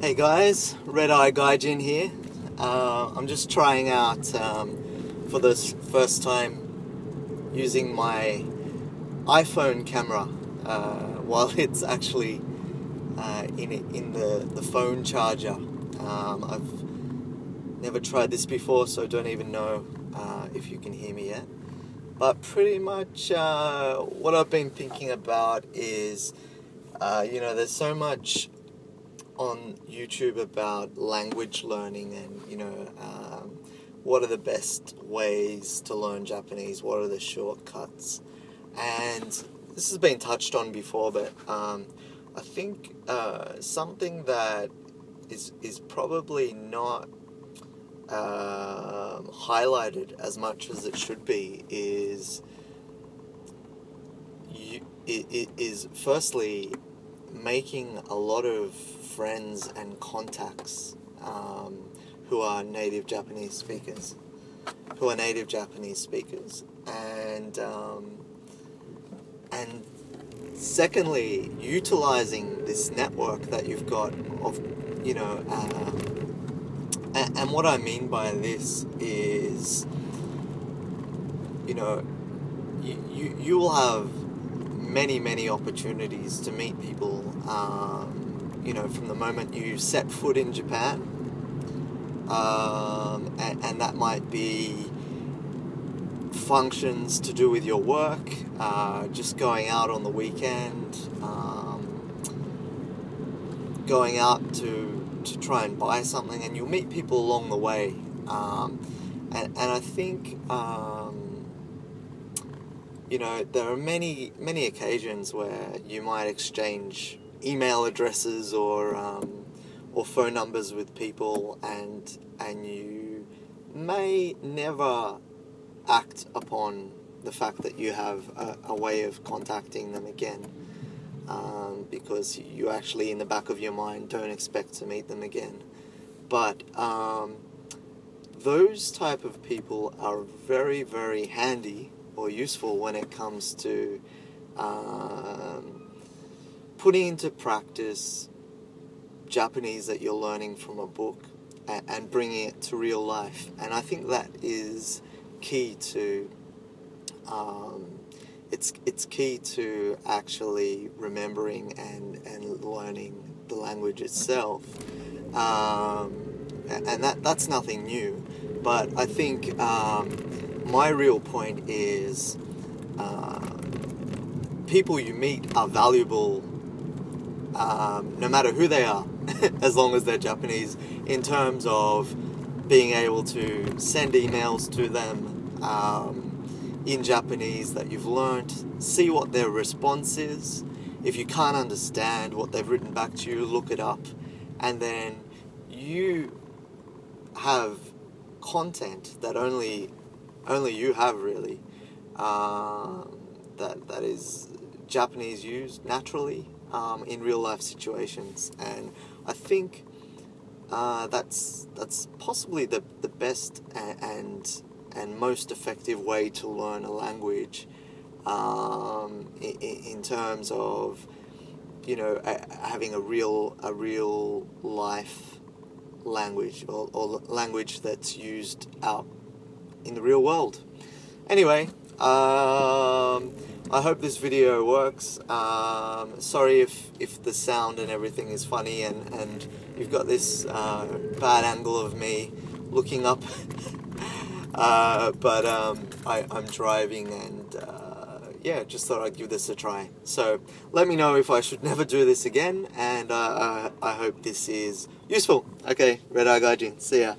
Hey guys, Redeye Gaijin here. Uh, I'm just trying out um, for the first time using my iPhone camera uh, while it's actually uh, in in the, the phone charger. Um, I've never tried this before, so don't even know uh, if you can hear me yet. But pretty much uh, what I've been thinking about is, uh, you know, there's so much on YouTube about language learning and you know um, what are the best ways to learn Japanese, what are the shortcuts, and this has been touched on before, but um, I think uh, something that is is probably not um, highlighted as much as it should be is you, it, it is firstly making a lot of friends and contacts um, who are native Japanese speakers, who are native Japanese speakers, and um, and secondly, utilizing this network that you've got of you know. Uh, and, and what I mean by this is, you know, you, you, you will have many, many opportunities to meet people, um, you know, from the moment you set foot in Japan. Um, and, and, that might be functions to do with your work, uh, just going out on the weekend, um, going out to to try and buy something, and you'll meet people along the way. Um, and, and I think um, you know there are many many occasions where you might exchange email addresses or um, or phone numbers with people, and and you may never act upon the fact that you have a, a way of contacting them again um, because you actually, in the back of your mind, don't expect to meet them again. But um, those type of people are very, very handy or useful when it comes to um, putting into practice Japanese that you're learning from a book and, bringing it to real life. And I think that is key to um, it's it's key to actually remembering and, and learning the language itself. Um, and that that's nothing new. But I think um, my real point is uh, people you meet are valuable um, no matter who they are, as long as they're Japanese, in terms of being able to send emails to them. Um, in Japanese that you've learnt, see what their response is. If you can't understand what they've written back to you, look it up, and then you have content that only only you have really uh, that that is Japanese used naturally um, in real life situations, and I think uh, that's that's possibly the the best and, and and most effective way to learn a language um, in, in, terms of you know having a real a real life language or, or language that's used out in the real world. Anyway, um, I hope this video works. Um, sorry if, if the sound and everything is funny and, and you've got this uh, bad angle of me looking up Uh, but um, I, am driving and uh, yeah, just thought I'd give this a try. So let me know if I should never do this again, and uh, I hope this is useful. Okay, Redeye Gaijin, see ya.